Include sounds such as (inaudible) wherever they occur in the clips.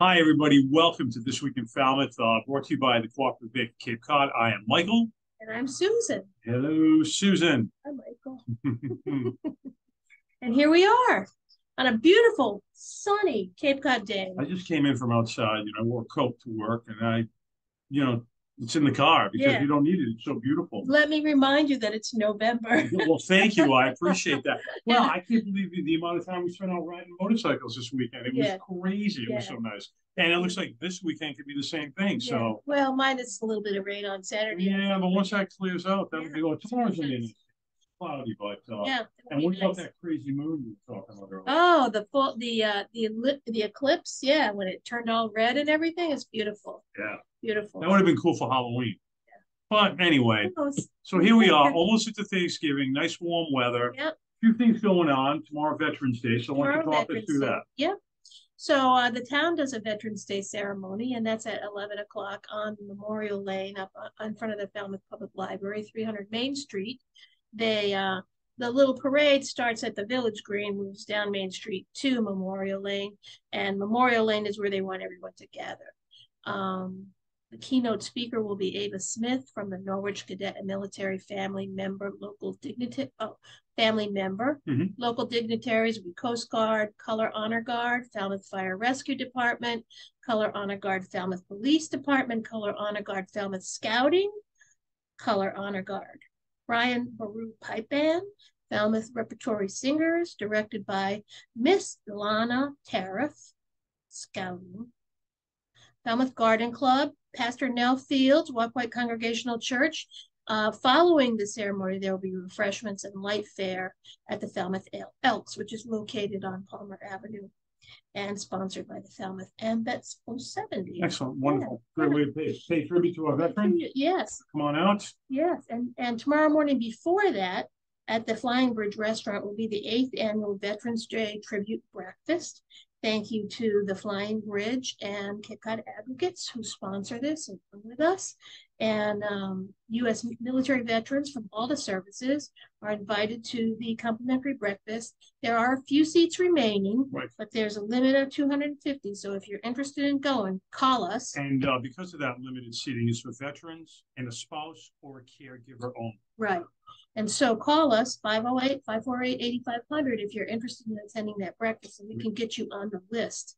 Hi, everybody. Welcome to This Week in Falmouth, uh, brought to you by the Cooperative Bank of Cape Cod. I am Michael. And I'm Susan. Hello, Susan. Hi, Michael. (laughs) and here we are on a beautiful, sunny Cape Cod day. I just came in from outside. You know, I wore a coat to work, and I, you know, it's in the car because Yeah. you don't need it. It's so beautiful. Let me remind you that it's November. (laughs) well, thank you. I appreciate that. (laughs) Well, I can't believe the, the amount of time we spent out riding motorcycles this weekend. It was Yeah. crazy. It was so nice. And it looks like this weekend could be the same thing. Yeah. So, Well, mine is a little bit of rain on Saturday. yeah, but once that clears out, Yeah. be go. Tomorrow's Nice. Cloudy, but uh, Yeah. And what about that crazy moon you were talking about earlier? Oh, the full, the uh, the the eclipse. Yeah, when it turned all red and everything, it's beautiful. Yeah, Beautiful. that would have been cool for Halloween. But anyway, so here we are, (laughs) almost into Thanksgiving, nice warm weather. Yep. Few things going on tomorrow, Veterans Day. So don't you Tomorrow, talk us Veterans through Day. that? Yep. So uh, the town does a Veterans Day ceremony, and that's at eleven o'clock on Memorial Lane, up uh, in front of the Falmouth Public Library, three hundred Main Street. They uh, the little parade starts at the Village Green, moves down Main Street to Memorial Lane, and Memorial Lane is where they want everyone to gather. Um, the keynote speaker will be Ava Smith from the Norwich Cadet and Military Family Member Local Dignity oh, Family Member. Mhm. Local dignitaries will be Coast Guard, Color Honor Guard, Falmouth Fire Rescue Department, Color Honor Guard, Falmouth Police Department, Color Honor Guard, Falmouth Scouting, Color Honor Guard. Brian Boru Pipe Band, Falmouth Repertory Singers, directed by Miss Lana Tariff, Scouting. Falmouth Garden Club, Pastor Nell Fields, White Congregational Church. Uh, following the ceremony, there will be refreshments and light fair at the Falmouth Elks, which is located on Palmer Avenue and sponsored by the Falmouth and AMVETS 070. Excellent, wonderful. Great way to pay, pay tribute to our veterans. Yes, Come on out. yes. And, and tomorrow morning before that, at the Flying Bridge Restaurant will be the eighth annual Veterans Day Tribute Breakfast. Thank you to the Flying Bridge and Cape Cod Advocates who sponsor this and come with us. And um, U.S. military veterans from all the services are invited to the complimentary breakfast. There are a few seats remaining, Right. but there's a limit of 250. So if you're interested in going, call us. And uh, because of that limited seating is for veterans and a spouse or a caregiver only. Right. And so call us 508 548 8500 if you're interested in attending that breakfast and we can get you on the list.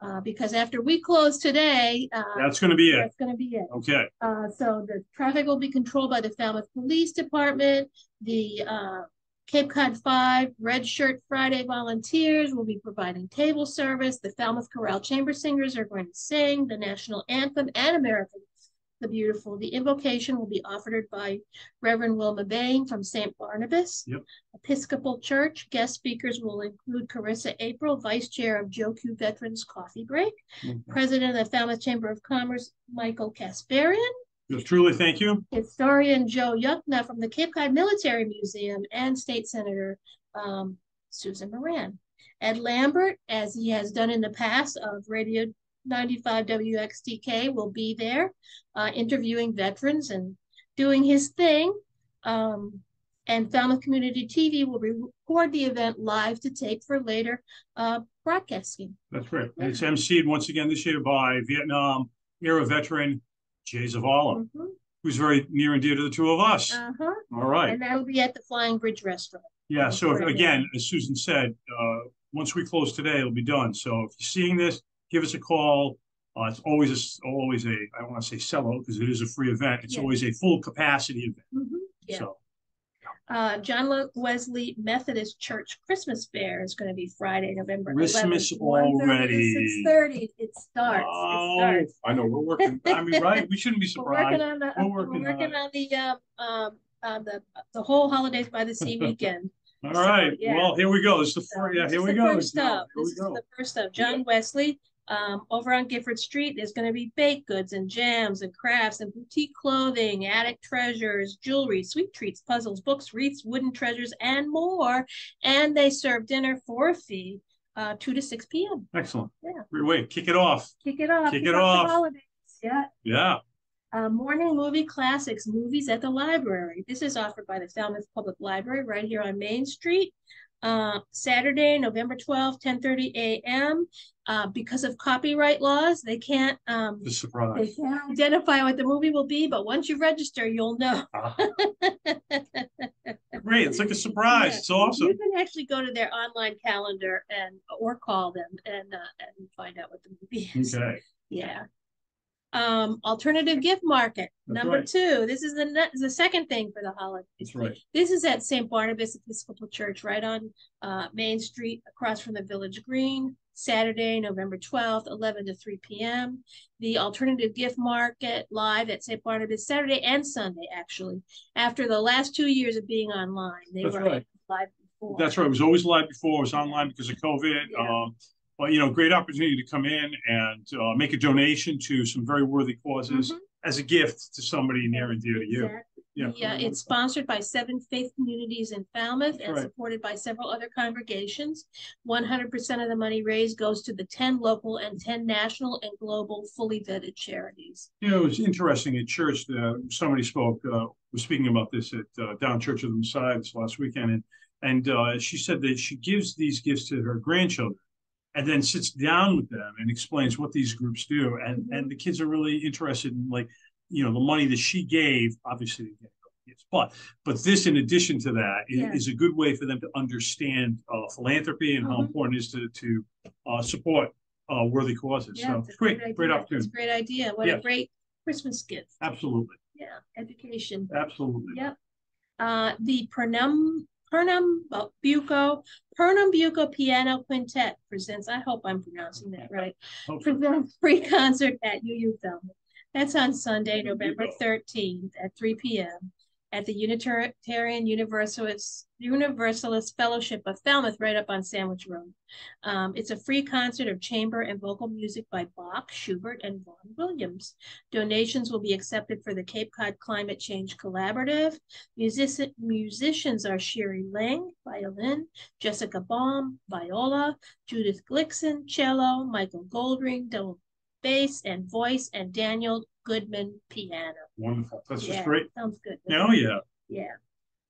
Uh, because after we close today, uh, That's gonna be it. that's going to be it. Okay, Uh, so the traffic will be controlled by the Falmouth Police Department, the uh, Cape Cod Five Red Shirt Friday volunteers will be providing table service. The Falmouth Chorale Chamber Singers are going to sing the national anthem and American the Beautiful. The invocation will be offered by Reverend Wilma Bain from St. Barnabas. Yep. Episcopal Church. Guest speakers will include Carissa April, Vice Chair of Joe Q Veterans Coffee Break, President of the Falmouth Chamber of Commerce, Michael Kasparian, just truly thank you. historian Joe Yuckna from the Cape Cod Military Museum, and State Senator um, Susan Moran. Ed Lambert, as he has done in the past of Radio 95 WXTK will be there uh, interviewing veterans and doing his thing. Um, and Falmouth Community TV will record the event live to tape for later uh, broadcasting. That's great. And it's emceed once again this year by Vietnam era veteran Jay Zavala, Mhm. who's very near and dear to the two of us. Uh-huh. All right. And that'll be at the Flying Bridge Restaurant. Yeah, so if- again, as Susan said, uh, once we close today, it'll be done. So if you're seeing this, give us a call. Uh, it's always a, always a, I don't want to say sellout because it is a free event. It's Yeah. always a full capacity event. Mhm. Yeah. So, Uh, John Wesley Methodist Church Christmas Fair is going to be Friday, November Christmas 11th, already. 6:30. It starts. oh, it starts. I know, we're working, I mean, right, we shouldn't be (laughs) surprised. We're working on the, We're we're working working, on on the, um, um, on the, the whole holidays by the sea (laughs) weekend. All so, right, yeah. well, here we go. This is the So first, yeah, here we go. First up, we this is go. the first up. John Wesley, um, over on Gifford Street, there's going to be baked goods and jams and crafts and boutique clothing, attic treasures, jewelry, sweet treats, puzzles, books, wreaths, wooden treasures, and more. And they serve dinner for a fee, uh, two to six p.m. Excellent. Yeah. Way, kick it off. Kick it off. Kick kick it off holidays. Yeah. Yeah, Uh, morning movie classics, movies at the library. This is offered by the Falmouth Public Library right here on Main Street. Uh, Saturday, November twelfth, ten thirty AM. Uh, because of copyright laws, they can't, um, The they can't identify what the movie will be, but once you register, you'll know. Ah, (laughs) Great, it's like a surprise. Yeah. It's awesome. You can actually go to their online calendar and, or call them and, uh, and find out what the movie is. Okay, Yeah. Um, alternative gift market, That's number right. two. This is the the second thing for the holiday. that's right. This is at St. Barnabas Episcopal Church, right on uh, Main Street, across from the Village Green. Saturday, November twelfth, eleven to three p.m. The alternative gift market live at St. Barnabas Saturday and Sunday, actually. After the last two years of being online, they That's were right. live before. That's right. It was always live before. It was online because of COVID. Yeah. Um, but you know, great opportunity to come in and uh, make a donation to some very worthy causes Mhm. as a gift to somebody near and dear to you. Exactly. Yeah. Yeah, it's sponsored by seven faith communities in Falmouth That's and right. supported by several other congregations. One hundred percent of the money raised goes to the ten local and ten national and global fully vetted charities. You know, it was interesting at church. Uh, somebody spoke, uh, was speaking about this at uh, Down Church of the Messiah this last weekend, and and uh, she said that she gives these gifts to her grandchildren, and then sits down with them and explains what these groups do, and and the kids are really interested in like, you know, the money that she gave, obviously. they get gifts, But but this, in addition to that, is, Yeah. is a good way for them to understand uh, philanthropy and how Mhm. important it is to to uh, support uh, worthy causes. Yeah, so it's great, great It's opportunity. a great idea. What a great Christmas gift. Absolutely. Yeah, education. Absolutely. Yep. Uh, the Pernum, Pernambuco, Pernambuco Piano Quintet presents, I hope I'm pronouncing that right, presents (laughs) free concert at UU Falmouth. That's on Sunday, November thirteenth at three P M. At the Unitarian Universalist Universalist Fellowship of Falmouth, right up on Sandwich Road. Um, it's a free concert of chamber and vocal music by Bach, Schubert, and Vaughan Williams. Donations will be accepted for the Cape Cod Climate Change Collaborative. Music- musicians are Sherry Lang, violin, Jessica Baum, viola, Judith Glickson, cello, Michael Goldring, double bass and voice, and Daniel Goodman, piano. Wonderful. That's just great. Sounds good. Oh, yeah. Yeah.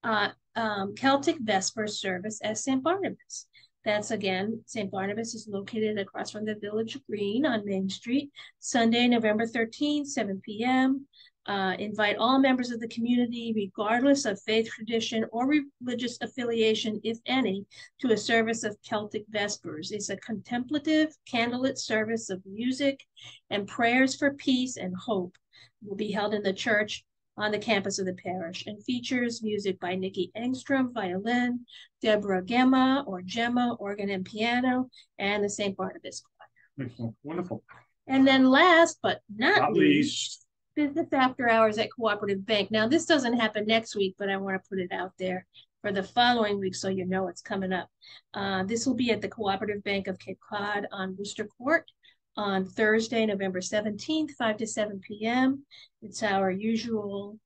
Uh, um, Celtic Vesper service at St. Barnabas. That's again, St. Barnabas is located across from the Village Green on Main Street, Sunday, November thirteenth, seven P M. Uh, invite all members of the community, regardless of faith tradition or religious affiliation, if any, to a service of Celtic Vespers. It's a contemplative candlelit service of music and prayers for peace and hope. Will be held in the church on the campus of the parish and features music by Nikki Engstrom, violin, Deborah Gemma or Gemma, organ and piano, and the St. Barnabas Choir. Wonderful. And then last but not Not least, least, business after hours at Cooperative Bank. Now, this doesn't happen next week, but I want to put it out there for the following week so you know it's coming up. Uh, this will be at the Cooperative Bank of Cape Cod on Worcester Court on Thursday, November 17th, 5 to 7 p.m. It's our usual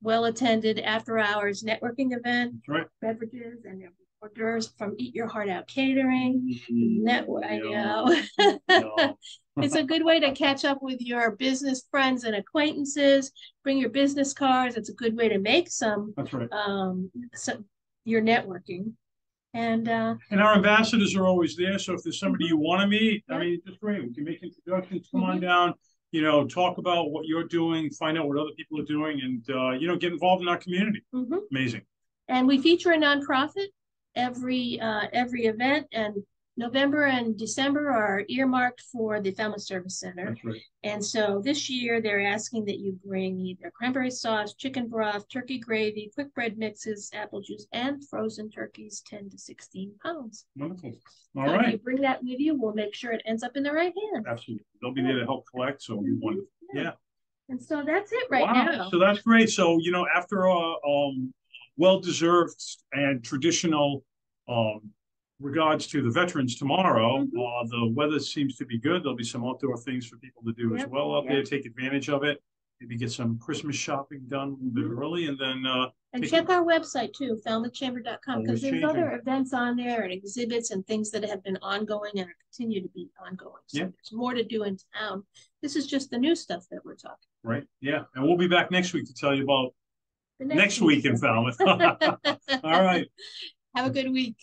well-attended after-hours networking event, right. beverages and hors d'oeuvres from Eat Your Heart Out Catering. Network, I No, know. (laughs) no. It's a good way to catch up with your business friends and acquaintances. Bring your business cards. It's a good way to make some That's right. um some your networking. And uh And our ambassadors are always there. So if there's somebody you want to meet, I Yeah. mean, just great. We can make introductions. Come on Mhm. down. You know, talk about what you're doing, find out what other people are doing, and uh, you know, get involved in our community. mhm. Amazing. and we feature a nonprofit every uh every event and November and December are earmarked for the Family Service Center. That's right. And so this year they're asking that you bring either cranberry sauce, chicken broth, turkey gravy, quick bread mixes, apple juice, and frozen turkeys, 10 to 16 pounds. Wonderful. All So If you bring that with you, we'll make sure it ends up in the right hand. Absolutely. They'll be there to help collect. So we want. to, Yeah. And so that's it right Wow. now. So that's great. So, you know, after a um, well-deserved and traditional um, regards to the veterans tomorrow, Mhm. uh, the weather seems to be good. There'll be some outdoor things for people to do as well out there. Take advantage of it. Maybe get some Christmas shopping done a little bit Mhm. early and then, uh, And check our website too, falmouthchamber.com, because there's changing. other events on there and exhibits and things that have been ongoing and continue to be ongoing. So Yeah. there's more to do in town. This is just the new stuff that we're talking. right? Yeah. And we'll be back next week to tell you about The next week in Falmouth. (laughs) (laughs) All right. Have a good week.